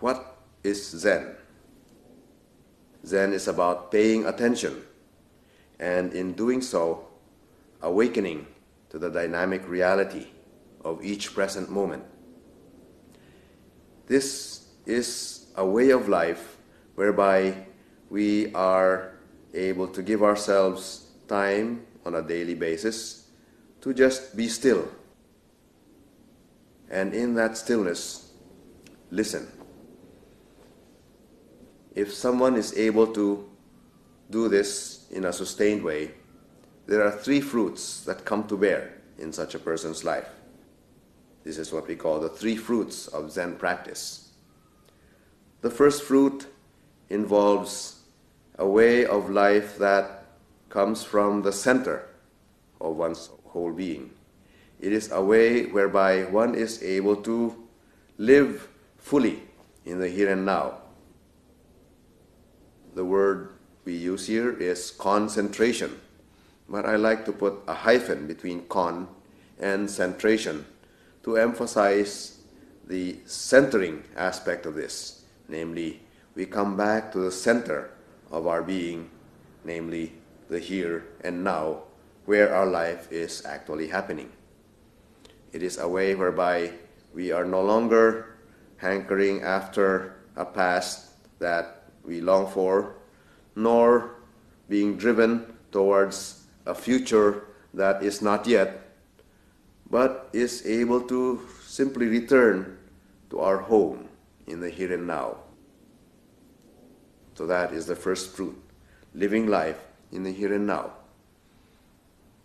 What is Zen? Zen is about paying attention and, in doing so, awakening to the dynamic reality of each present moment. This is a way of life whereby we are able to give ourselves time on a daily basis to just be still. And in that stillness, listen. If someone is able to do this in a sustained way, there are three fruits that come to bear in such a person's life. This is what we call the three fruits of Zen practice. The first fruit involves a way of life that comes from the center of one's whole being. It is a way whereby one is able to live fully in the here and now. The word we use here is concentration, but I like to put a hyphen between con and centration to emphasize the centering aspect of this, namely, we come back to the center of our being, namely, the here and now, where our life is actually happening. It is a way whereby we are no longer hankering after a past that we long for, nor being driven towards a future that is not yet but is able to simply return to our home in the here and now. So that is the first fruit living life in the here and now.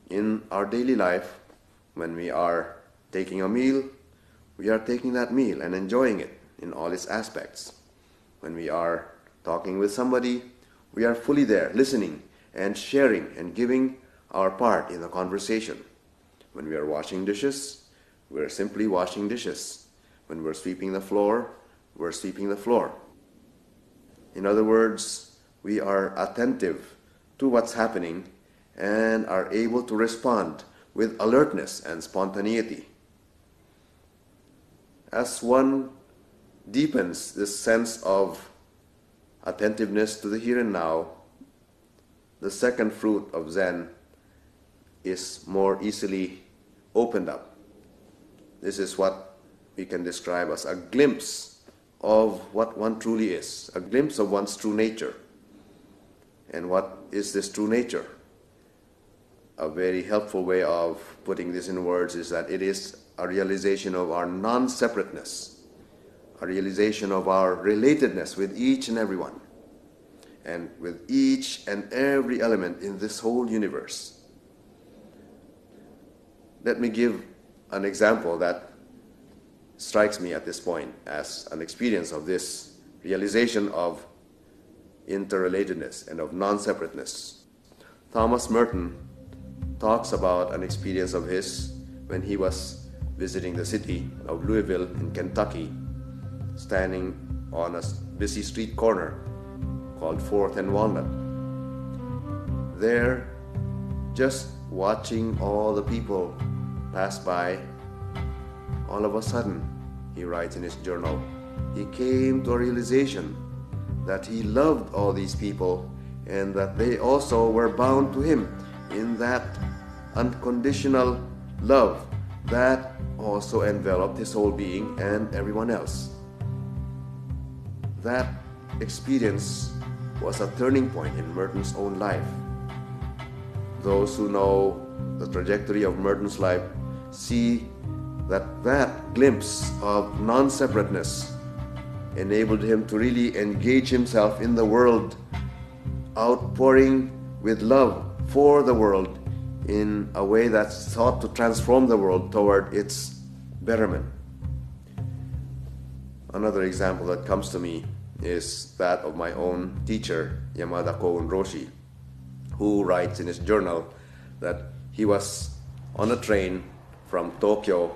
In our daily life, when we are taking a meal, we are taking that meal and enjoying it in all its aspects. When we are talking with somebody, we are fully there, listening and sharing and giving our part in the conversation. When we are washing dishes, we're simply washing dishes. When we're sweeping the floor, we're sweeping the floor. In other words, we are attentive to what's happening and are able to respond with alertness and spontaneity. As one deepens this sense of attentiveness to the here and now, the second fruit of Zen is more easily opened up. This is what we can describe as a glimpse of what one truly is, a glimpse of one's true nature. And what is this true nature? A very helpful way of putting this in words is that it is a realization of our non separateness, a realization of our relatedness with each and everyone, and with each and every element in this whole universe. Let me give an example that strikes me at this point as an experience of this realization of interrelatedness and of non separateness. Thomas Merton talks about an experience of his when he was visiting the city of Louisville in Kentucky, standing on a busy street corner called Fourth and Walnut. There, just watching all the people pass by, all of a sudden, he writes in his journal, he came to a realization that he loved all these people and that they also were bound to him in that unconditional love that also enveloped his whole being and everyone else. That experience was a turning point in Merton's own life. Those who know the trajectory of Merton's life see that that glimpse of non separateness enabled him to really engage himself in the world, outpouring with love for the world in a way that's thought to transform the world toward its betterment. Another example that comes to me is that of my own teacher, Yamada Koun Roshi, who writes in his journal that he was on a train from Tokyo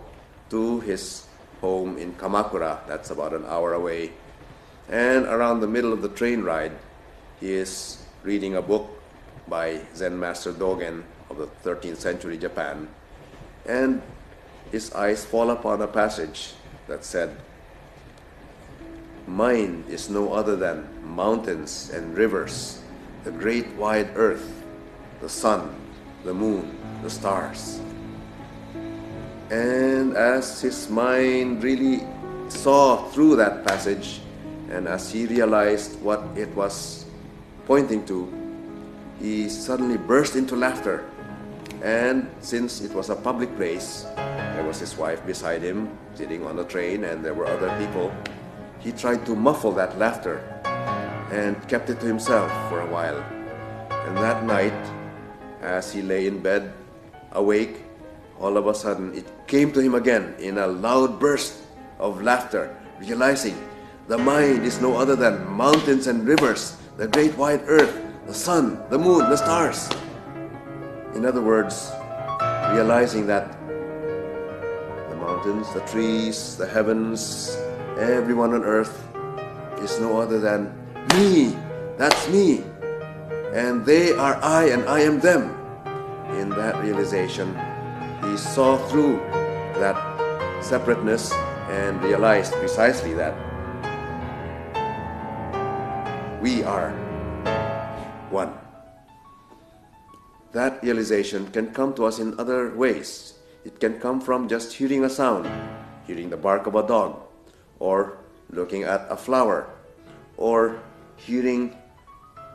to his home in Kamakura, that's about an hour away. And around the middle of the train ride, he is reading a book by Zen Master Dogen of the 13th century Japan. And his eyes fall upon a passage that said, mind is no other than mountains and rivers, the great wide earth, the sun, the moon, the stars. And as his mind really saw through that passage, and as he realized what it was pointing to, he suddenly burst into laughter. And since it was a public place, there was his wife beside him sitting on the train, and there were other people. He tried to muffle that laughter and kept it to himself for a while. And that night, as he lay in bed, awake, all of a sudden it came to him again in a loud burst of laughter, realizing the mind is no other than mountains and rivers, the great wide earth, the sun, the moon, the stars. In other words, realizing that the mountains, the trees, the heavens, everyone on earth is no other than me. That's me. And they are I and I am them. In that realization, he saw through that separateness and realized precisely that we are one. That realization can come to us in other ways. It can come from just hearing a sound, hearing the bark of a dog, or looking at a flower, or hearing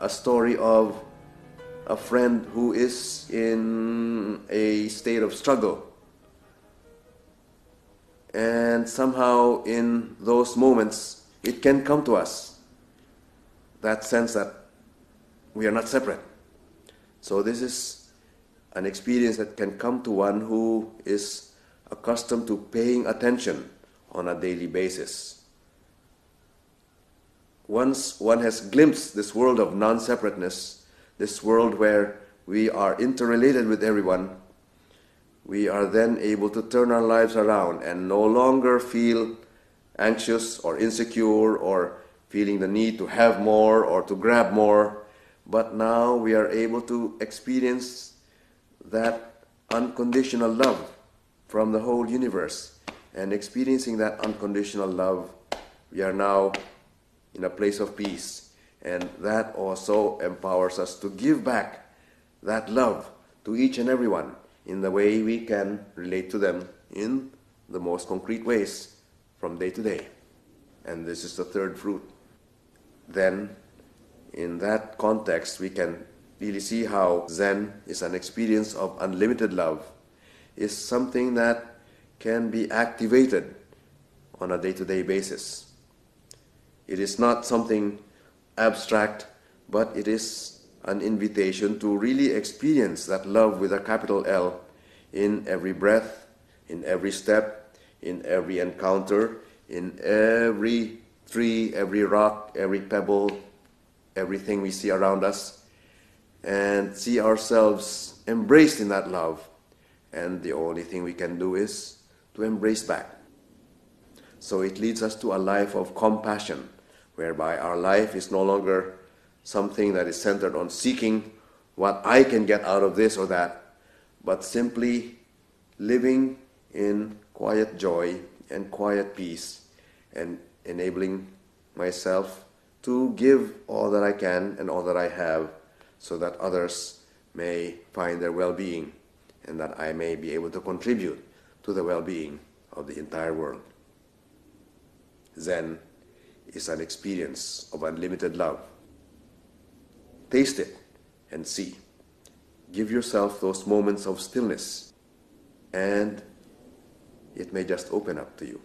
a story of a friend who is in a state of struggle. And somehow, in those moments, it can come to us that sense that we are not separate. So, this is an experience that can come to one who is accustomed to paying attention on a daily basis. Once one has glimpsed this world of non separateness, this world where we are interrelated with everyone, we are then able to turn our lives around and no longer feel anxious or insecure or feeling the need to have more or to grab more, but now we are able to experience that unconditional love from the whole universe. And experiencing that unconditional love, we are now in a place of peace and that also empowers us to give back that love to each and everyone in the way we can relate to them in the most concrete ways from day to day. And this is the third fruit. Then, in that context, we can really see how Zen is an experience of unlimited love, is something that can be activated on a day to day basis. It is not something abstract, but it is an invitation to really experience that love with a capital L in every breath, in every step, in every encounter, in every tree, every rock, every pebble, everything we see around us, and see ourselves embraced in that love. And the only thing we can do is to embrace back. So it leads us to a life of compassion whereby our life is no longer something that is centered on seeking what I can get out of this or that, but simply living in quiet joy and quiet peace and enabling myself to give all that I can and all that I have so that others may find their well being and that I may be able to contribute to the well being of the entire world. Zen is an experience of unlimited love. Taste it and see. Give yourself those moments of stillness, and it may just open up to you.